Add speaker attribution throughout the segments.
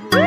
Speaker 1: Bye.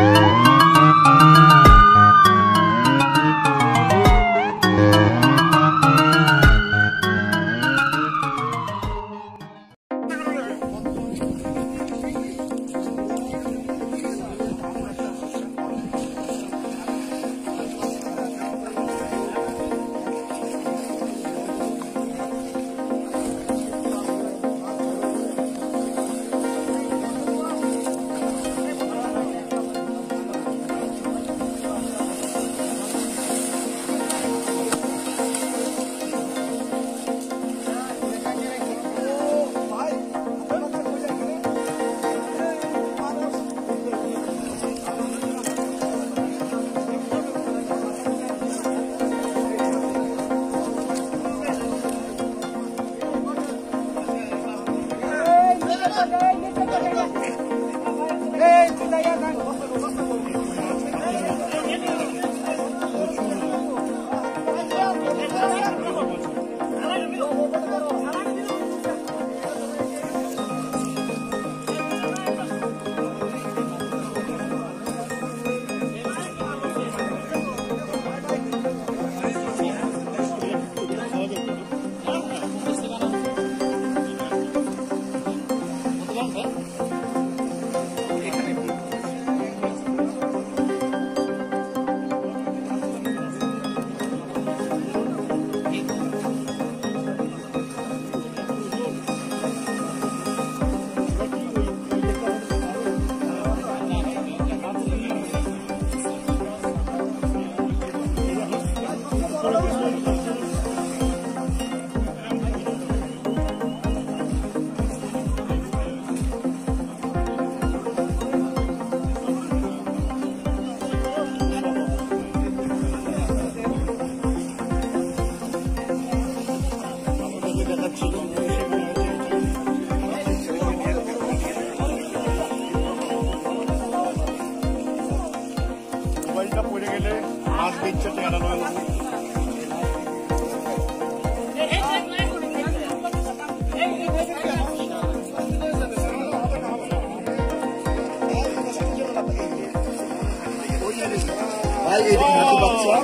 Speaker 2: ভাই এই দেখুন বাচ্চা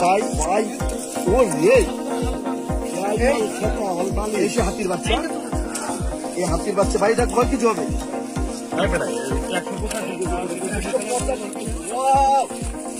Speaker 2: ভাই ভাই ও রে এই সে হাতির বাচ্চা। এই হাতির বাচ্চা ভাই এটা কয় কিছু হবে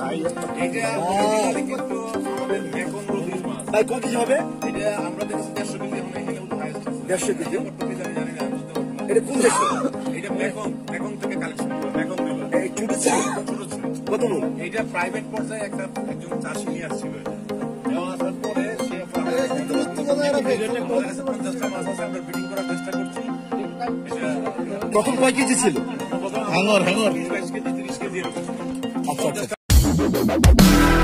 Speaker 2: ভাই কত কিছু হবে? দেড়শো কেজি। এটা কোন দেশে কত মূল
Speaker 1: এইটা প্রাইভেট পর্যায়ে একটা একজন চাষি নিয়ে আসছিল নেওয়া আসার পরে সে পঞ্চাশটা মাছ আছে আমরা বিডিং করার চেষ্টা করছি
Speaker 2: প্রথম কয় কেজি ছিল?
Speaker 1: হাঙর হাঙর বিশ বাইশ কেজি তিরিশ কেজি এরকম
Speaker 2: আচ্ছা আচ্ছা। Thank you.